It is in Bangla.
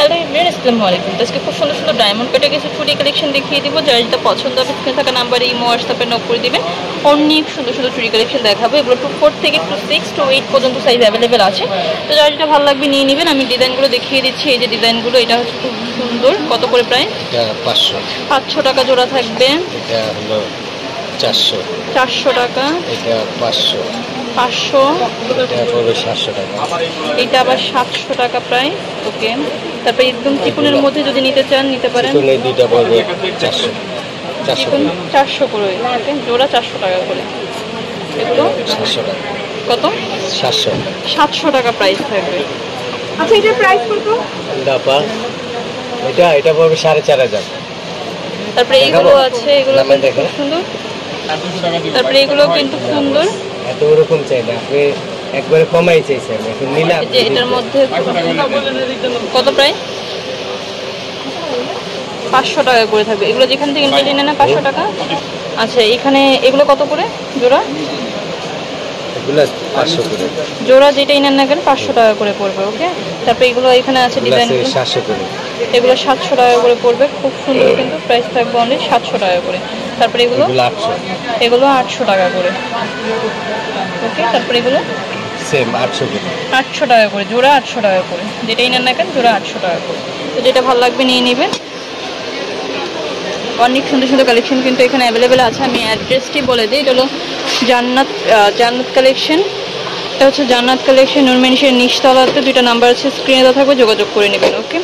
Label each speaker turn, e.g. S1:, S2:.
S1: হ্যালো ইমরান আসসালামু আলাইকুম আজকে খুব সুন্দর সুন্দর ডায়মন্ড কাটে কিছু চুড়ি কালেকশন দেখিয়ে দিব। যার যেটা পছন্দ হবে স্ক্রিনে থাকা নাম্বারে ইমো হোয়াটসঅ্যাপে নক করে দিবেন। অনেক সুন্দর সুন্দর চুড়ি কালেকশন দেখাবো। এগুলো টু ফোর থেকে টু সিক্স টু এইট পর্যন্ত সাইজ অ্যাভেলেবেল আছে। তো যার যেটা ভালো লাগবে নিয়ে নেবেন। আমি ডিজাইনগুলো দেখিয়ে দিচ্ছি। এই যে ডিজাইনগুলো এটা হচ্ছে খুব সুন্দর। কত করে প্রায়
S2: পাঁচশো।
S1: পাঁচশো টাকা জোড়া থাকবে।
S2: এটা হলো চারশো।
S1: চারশো টাকা।
S2: এটা পাঁচশো।
S1: পাঁচশো।
S2: এটা পড়বে সাতশো টাকা।
S1: এটা আবার সাতশো টাকা প্রায় ওকে। তারপরে একদম চিকুনের মধ্যে যদি নিতে চান নিতে পারেন।
S2: চিকন এই দুইটা পড়বে চারশো। চারশো
S1: চিকন চারশো করে জোড়া চারশো টাকা করে। এগুলো
S2: সাতশো টাকা।
S1: কত?
S2: সাতশো।
S1: সাতশো টাকা প্রাইস থাকবে। আচ্ছা এটার প্রাইস কত?
S2: ডাপা এটা এটা পড়বে সাড়ে চার হাজার।
S1: তারপরে এইগুলো আছে এগুলো সুন্দর। তারপরে এগুলো কিন্তু সুন্দর।
S2: এত ওরকম চাই না আপনি একবারে কমাই চাইছেন এখন নিলাম
S1: এটার মধ্যে কত প্রায়? পাঁচশো টাকা করে থাকবে। এগুলো যেখান থেকে নিতে নেন না পাঁচশো টাকা? আচ্ছা এখানে এগুলো কত করে জোড়া? জোড়া যেটাই নেন না কেন পাঁচশো টাকা করে পড়বে ওকে? তারপরে এগুলো এখানে আছে ডিজাইন
S2: সাতশো
S1: এগুলো সাতশো টাকা করে পড়বে খুব সুন্দর কিন্তু প্রাইস থাকবে অনলি সাতশো টাকা করে। তারপরে এগুলো?
S2: এগুলো আটশো।
S1: টাকা করে। ওকে তারপরে এগুলো?
S2: সেম আটশো করে।
S1: আটশো টাকা করে জোড়া আটশো টাকা করে। যেটাই নেন না কেন জোড়া আটশো টাকা করে। তো যেটা ভালো লাগবে নিয়ে নেবেন। অনেক সুন্দর সুন্দর কালেকশন কিন্তু এখানে অ্যাভেলেবেল আছে। আমি অ্যাড্রেসটি বলে দিই এটা হলো জান্নাত জান্নাত কালেকশন এটা হচ্ছে জান্নাত কালেকশন নুরমেনিসের নিচতলাতে দুইটা নাম্বার আছে স্ক্রিনে দেওয়া থাকবে যোগাযোগ করে নেবেন ওকে